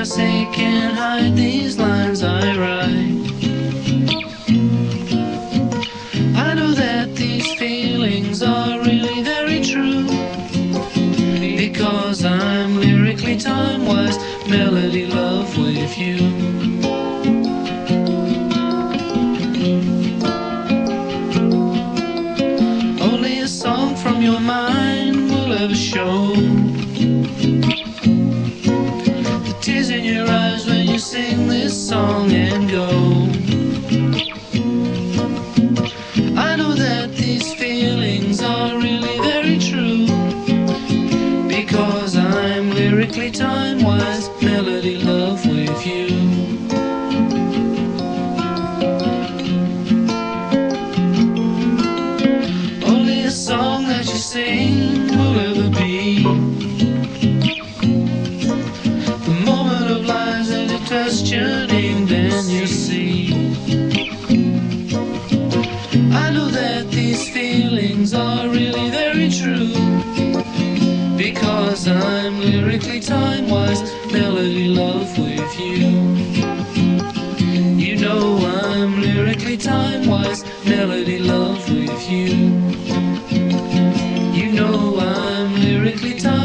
I say can hide these lines I Because I'm lyrically time wise, melody love with you. Only a song from your mind will ever show lyrically wise, melody love with you. lyrically time-wise Melody love with you. You know I'm lyrically time-wise Melody love with you. You know I'm lyrically time